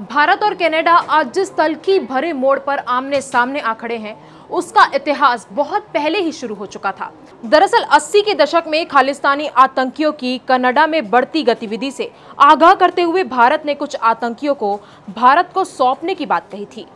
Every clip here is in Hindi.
भारत और कनाडा आज जिस तलखी भरे मोड़ पर आमने सामने आ खड़े हैं, उसका इतिहास बहुत पहले ही शुरू हो चुका था। दरअसल 80 के दशक में खालिस्तानी आतंकियों की कनाडा में बढ़ती गतिविधि से आगाह करते हुए भारत ने कुछ आतंकियों को भारत को सौंपने की बात कही थी।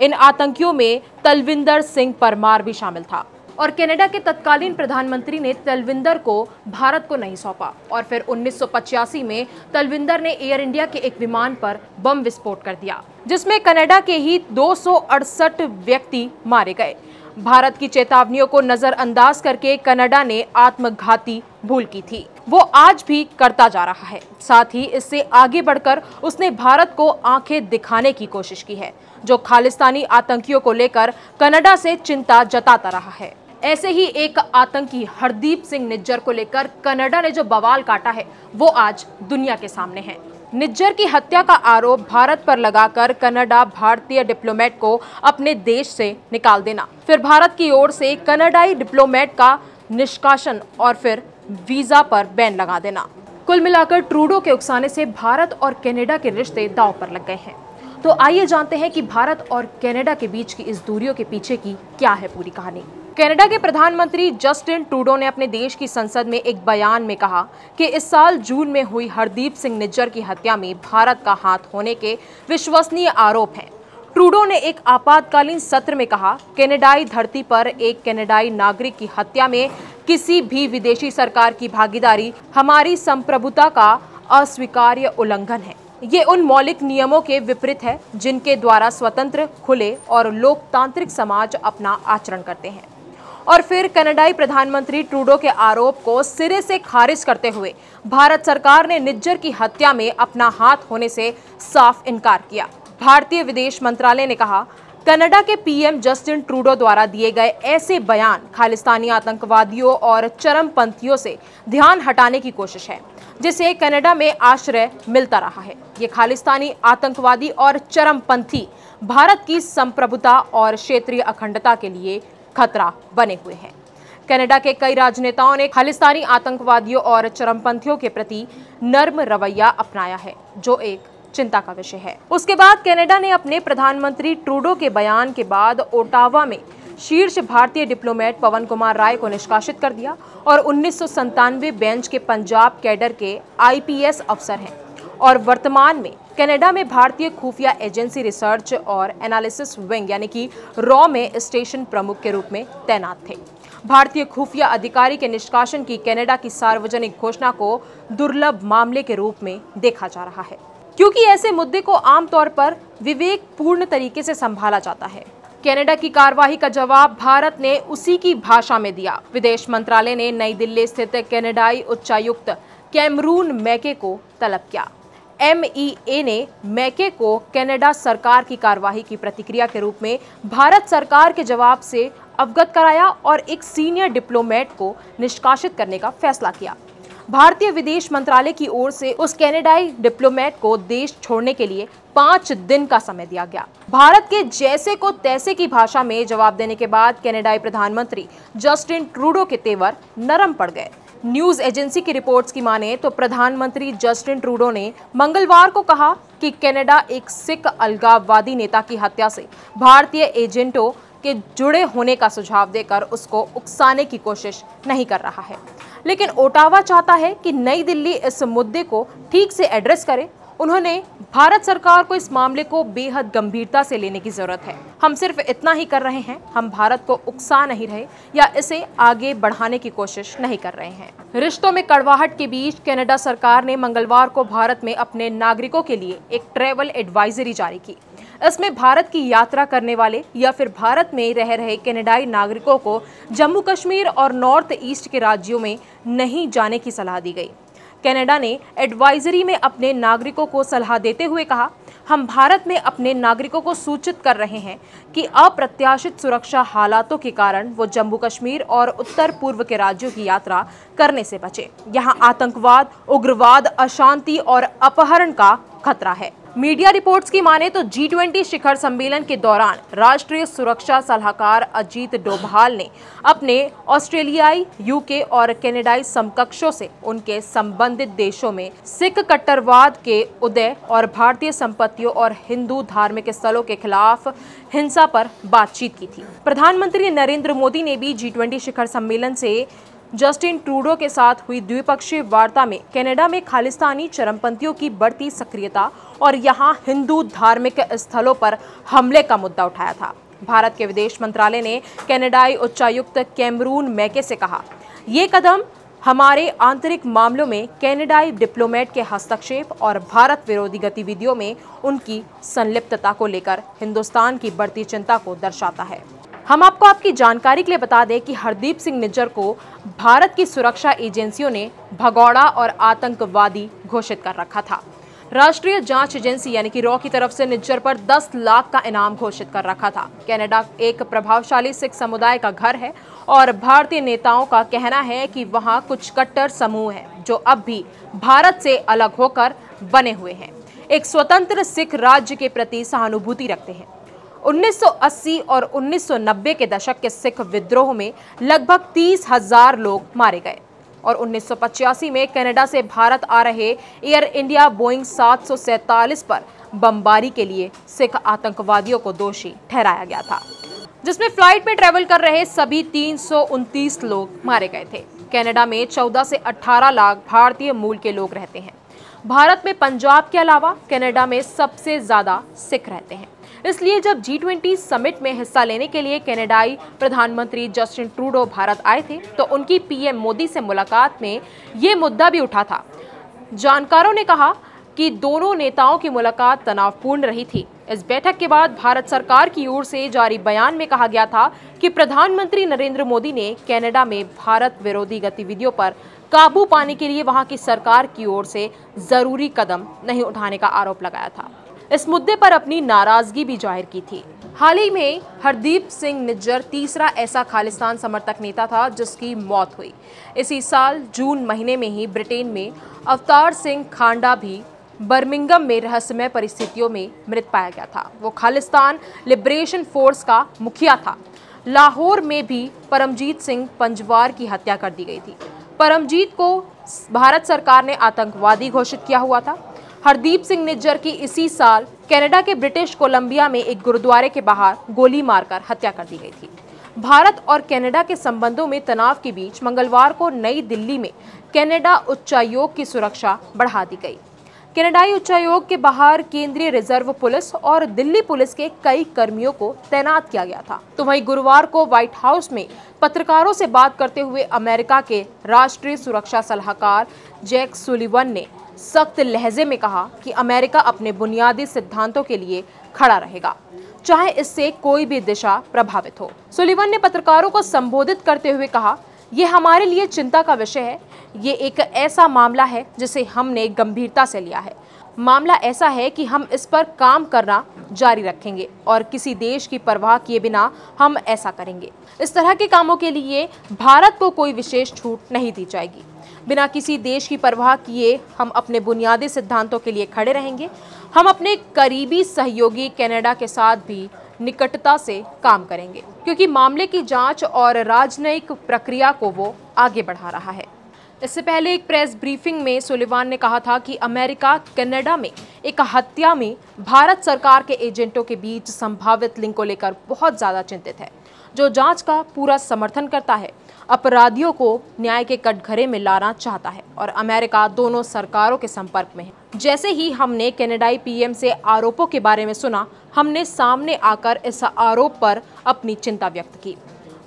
इन आतंकियों में तलविंदर सिंह परमार भी शामिल था। और कनाडा के तत्कालीन प्रधानमंत्री ने तलविंदर को भारत को नहीं सौंपा। और फिर 1985 में तलविंदर ने एयर इंडिया के एक विमान पर बम विस्फोट कर दिया, जिसमें कनाडा के ही दो सौ अड़सठ व्यक्ति मारे गए। भारत की चेतावनियों को नजरअंदाज करके कनाडा ने आत्मघाती भूल की थी। वो आज भी करता जा रहा है। साथ ही इससे आगे बढ़कर उसने भारत को आँखें दिखाने की कोशिश की है, जो खालिस्तानी आतंकियों को लेकर कनाडा से चिंता जताता रहा है। ऐसे ही एक आतंकी हरदीप सिंह निज्जर को लेकर कनाडा ने जो बवाल काटा है, वो आज दुनिया के सामने है। निज्जर की हत्या का आरोप भारत पर लगाकर कनाडा भारतीय डिप्लोमेट को अपने देश से निकाल देना। फिर भारत की ओर से कनाडाई डिप्लोमेट का निष्कासन और फिर वीज़ा पर बैन लगा देना। कुल मिलाकर ट्रूडो के उकसाने से भारत और कनाडा के रिश्ते दाव पर लग गए हैं। तो आइए जानते हैं कि भारत और कनाडा के बीच की इस दूरियों के पीछे की क्या है पूरी कहानी। कनाडा के प्रधानमंत्री जस्टिन टूडो ने अपने देश की संसद में एक बयान में कहा कि इस साल जून में हुई हरदीप सिंह निज्जर की हत्या में भारत का हाथ होने के विश्वसनीय आरोप हैं। ट्रूडो ने एक आपातकालीन सत्र में कहा, कनाडाई धरती पर एक कनाडाई नागरिक की हत्या में किसी भी विदेशी सरकार की भागीदारी हमारी संप्रभुता का अस्वीकार्य उल्लंघन है। ये उन मौलिक नियमों के विपरीत है जिनके द्वारा स्वतंत्र, खुले और लोकतांत्रिक समाज अपना आचरण करते हैं। और फिर कनाडाई प्रधानमंत्री ट्रूडो के आरोप को सिरे से खारिज करते हुए भारत सरकार ने निज्जर की हत्या में अपना हाथ होने से साफ़ इनकार किया। भारतीय विदेश मंत्रालय ने कहा, कनाडा के पीएम जस्टिन ट्रूडो द्वारा दिए गए ऐसे बयान खालिस्तानी आतंकवादियों और चरमपंथियों से ध्यान हटाने की कोशिश है, जिसे कनाडा में आश्रय मिलता रहा है। ये खालिस्तानी आतंकवादी और चरमपंथी, भारत की संप्रभुता और क्षेत्रीय अखंडता के लिए खतरा बने हुए हैं। कनाडा के कई राजनेताओं ने खालिस्तानी आतंकवादियों और चरमपंथियों के प्रति नर्म रवैया अपनाया है, जो एक चिंता का विषय है। उसके बाद कनाडा ने अपने प्रधानमंत्री ट्रूडो के बयान के बाद ओटावा में शीर्ष भारतीय डिप्लोमेट पवन कुमार राय को निष्कासित कर दिया और उन्नीस बेंच के पंजाब कैडर के आईपीएस अफसर हैं और वर्तमान में कनाडा में भारतीय खुफिया एजेंसी रिसर्च और एनालिसिस विंग, यानी कि रॉ में स्टेशन प्रमुख के रूप में तैनात थे। भारतीय खुफिया अधिकारी के निष्कासन की कनाडा की सार्वजनिक घोषणा को दुर्लभ मामले के रूप में देखा जा रहा है, क्योंकि ऐसे मुद्दे को आमतौर पर विवेकपूर्ण तरीके से संभाला जाता है। कनाडा की कार्यवाही का जवाब भारत ने उसी की भाषा में दिया। विदेश मंत्रालय ने नई दिल्ली स्थित कनाडाई उच्चायुक्त कैमरून मैके को तलब किया। एमईए ने मैके को कनाडा सरकार की कार्यवाही की प्रतिक्रिया के रूप में भारत सरकार के जवाब से अवगत कराया और एक सीनियर डिप्लोमेट को निष्कासित करने का फैसला किया। भारतीय विदेश मंत्रालय की ओर से उस कैनेडाई डिप्लोमेट को देश छोड़ने के लिए पाँच दिन का समय दिया गया। भारत के जैसे को तैसे की भाषा में जवाब देने के बाद कैनेडाई प्रधानमंत्री जस्टिन ट्रूडो के तेवर नरम पड़ गए। न्यूज़ एजेंसी की रिपोर्ट्स की माने तो प्रधानमंत्री जस्टिन ट्रूडो ने मंगलवार को कहा कि कनाडा एक सिख अलगाववादी नेता की हत्या से भारतीय एजेंटों के जुड़े होने का सुझाव देकर उसको उकसाने की कोशिश नहीं कर रहा है। लेकिन ओटावा चाहता है कि नई दिल्ली इस मुद्दे को ठीक से एड्रेस करे उन्होंने भारत सरकार को इस मामले को बेहद गंभीरता से लेने की ज़रूरत है। हम सिर्फ़ इतना ही कर रहे हैं, हम भारत को उकसा नहीं रहे या इसे आगे बढ़ाने की कोशिश नहीं कर रहे हैं। रिश्तों में कड़वाहट के बीच कनाडा सरकार ने मंगलवार को भारत में अपने नागरिकों के लिए एक ट्रेवल एडवाइजरी जारी की। इसमें भारत की यात्रा करने वाले या फिर भारत में रह रहे कनाडाई नागरिकों को जम्मू कश्मीर और नॉर्थ ईस्ट के राज्यों में नहीं जाने की सलाह दी गई। कनाडा ने एडवाइजरी में अपने नागरिकों को सलाह देते हुए कहा, हम भारत में अपने नागरिकों को सूचित कर रहे हैं कि अप्रत्याशित सुरक्षा हालातों के कारण वो जम्मू कश्मीर और उत्तर पूर्व के राज्यों की यात्रा करने से बचे। यहाँ आतंकवाद, उग्रवाद, अशांति और अपहरण का खतरा है। मीडिया रिपोर्ट्स की माने तो जी ट्वेंटी शिखर सम्मेलन के दौरान राष्ट्रीय सुरक्षा सलाहकार अजीत डोभाल ने अपने ऑस्ट्रेलियाई, यूके और कनाडाई समकक्षों से उनके संबंधित देशों में सिख कट्टरवाद के उदय और भारतीय संपत्तियों और हिंदू धार्मिक स्थलों के खिलाफ हिंसा पर बातचीत की थी। प्रधानमंत्री नरेंद्र मोदी ने भी जी शिखर सम्मेलन से जस्टिन ट्रूडो के साथ हुई द्विपक्षीय वार्ता में कनाडा में खालिस्तानी चरमपंथियों की बढ़ती सक्रियता और यहाँ हिंदू धार्मिक स्थलों पर हमले का मुद्दा उठाया था। भारत के विदेश मंत्रालय ने कनाडाई उच्चायुक्त कैमरून मैके से कहा, ये कदम हमारे आंतरिक मामलों में कैनेडाई डिप्लोमेट के हस्तक्षेप और भारत विरोधी गतिविधियों में उनकी संलिप्तता को लेकर हिंदुस्तान की बढ़ती चिंता को दर्शाता है। हम आपको आपकी जानकारी के लिए बता दें कि हरदीप सिंह निज्जर को भारत की सुरक्षा एजेंसियों ने भगौड़ा और आतंकवादी घोषित कर रखा था। राष्ट्रीय जाँच एजेंसी यानी कि रॉ की तरफ़ से निज्जर पर 10 लाख का इनाम घोषित कर रखा था। कनाडा एक प्रभावशाली सिख समुदाय का घर है और भारतीय नेताओं का कहना है कि वहाँ कुछ कट्टर समूह हैं जो अब भी भारत से अलग होकर बने हुए हैं। एक स्वतंत्र सिख राज्य के प्रति सहानुभूति रखते हैं। 1980 और 1990 के दशक के सिख विद्रोह में लगभग तीस हज़ार लोग मारे गए। और 1985 में कनाडा से भारत आ रहे एयर इंडिया बोइंग सात पर बमबारी के लिए सिख आतंकवादियों को दोषी ठहराया गया था, जिसमें फ़्लाइट में ट्रेवल कर रहे सभी तीन सौ उनतीस लोग मारे गए थे। कनाडा में 14 से 18 लाख भारतीय मूल के लोग रहते हैं। भारत में पंजाब के अलावा कनाडा में सबसे ज़्यादा सिख रहते हैं। इसलिए जब जी ट्वेंटी समिट में हिस्सा लेने के लिए कनाडाई प्रधानमंत्री जस्टिन ट्रूडो भारत आए थे तो उनकी पीएम मोदी से मुलाकात में ये मुद्दा भी उठा था। जानकारों ने कहा कि दोनों नेताओं की मुलाकात तनावपूर्ण रही थी। इस बैठक के बाद भारत सरकार की ओर से जारी बयान में कहा गया था कि प्रधानमंत्री नरेंद्र मोदी ने कनाडा में भारत विरोधी गतिविधियों पर काबू पाने के लिए वहाँ की सरकार की ओर से ज़रूरी कदम नहीं उठाने का आरोप लगाया था। इस मुद्दे पर अपनी नाराज़गी भी ज़ाहिर की थी। हाल ही में हरदीप सिंह निज्जर तीसरा ऐसा खालिस्तान समर्थक नेता था जिसकी मौत हुई। इसी साल जून महीने में ही ब्रिटेन में अवतार सिंह खांडा भी बर्मिंगम में रहस्यमय परिस्थितियों में मृत पाया गया था। वो खालिस्तान लिबरेशन फोर्स का मुखिया था। लाहौर में भी परमजीत सिंह पंजवार की हत्या कर दी गई थी। परमजीत को भारत सरकार ने आतंकवादी घोषित किया हुआ था। हरदीप सिंह निज्जर की इसी साल कनाडा के ब्रिटिश कोलंबिया में एक गुरुद्वारे के बाहर गोली मारकर हत्या कर दी गई थी। भारत और कनाडा के संबंधों में तनाव के बीच मंगलवार को नई दिल्ली में कनाडा उच्चायोग की सुरक्षा बढ़ा दी गई। कनाडाई उच्चायोग के बाहर केंद्रीय रिज़र्व पुलिस और दिल्ली पुलिस के कई कर्मियों को तैनात किया गया था। तो वहीं गुरुवार को व्हाइट हाउस में पत्रकारों से बात करते हुए अमेरिका के राष्ट्रीय सुरक्षा सलाहकार जैक सुलिवन ने सख्त लहजे में कहा कि अमेरिका अपने बुनियादी सिद्धांतों के लिए खड़ा रहेगा, चाहे इससे कोई भी दिशा प्रभावित हो। सुलिवन ने पत्रकारों को संबोधित करते हुए कहा यह हमारे लिए चिंता का विषय है। ये एक ऐसा मामला है जिसे हमने गंभीरता से लिया है। मामला ऐसा है कि हम इस पर काम करना जारी रखेंगे और किसी देश की परवाह किए बिना हम ऐसा करेंगे। इस तरह के कामों के लिए भारत को कोई विशेष छूट नहीं दी जाएगी। बिना किसी देश की परवाह किए हम अपने बुनियादी सिद्धांतों के लिए खड़े रहेंगे। हम अपने करीबी सहयोगी कनाडा के साथ भी निकटता से काम करेंगे, क्योंकि मामले की जाँच और राजनयिक प्रक्रिया को वो आगे बढ़ा रहा है। इससे पहले एक प्रेस ब्रीफिंग में सुलिवान ने कहा था कि अमेरिका कनाडा में एक हत्या में भारत सरकार के एजेंटों के बीच संभावित लिंक को लेकर बहुत ज़्यादा चिंतित है, जो जाँच का पूरा समर्थन करता है। अपराधियों को न्याय के कटघरे में लाना चाहता है और अमेरिका दोनों सरकारों के संपर्क में है। जैसे ही हमने कनाडाई पीएम से आरोपों के बारे में सुना, हमने सामने आकर इस आरोप पर अपनी चिंता व्यक्त की।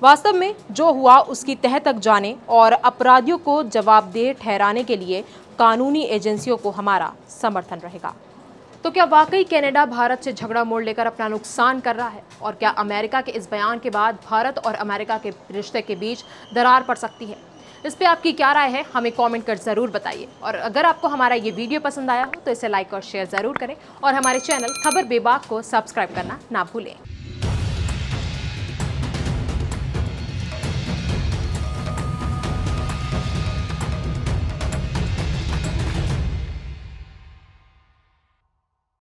वास्तव में जो हुआ, उसकी तह तक जाने और अपराधियों को जवाबदेह ठहराने के लिए कानूनी एजेंसियों को हमारा समर्थन रहेगा। तो क्या वाकई कनाडा भारत से झगड़ा मोड़ लेकर अपना नुकसान कर रहा है? और क्या अमेरिका के इस बयान के बाद भारत और अमेरिका के रिश्ते के बीच दरार पड़ सकती है? इस पर आपकी क्या राय है? हमें कमेंट कर ज़रूर बताइए। और अगर आपको हमारा ये वीडियो पसंद आया हो तो इसे लाइक और शेयर ज़रूर करें। और हमारे चैनल खबर बेबाक को सब्सक्राइब करना ना भूलें।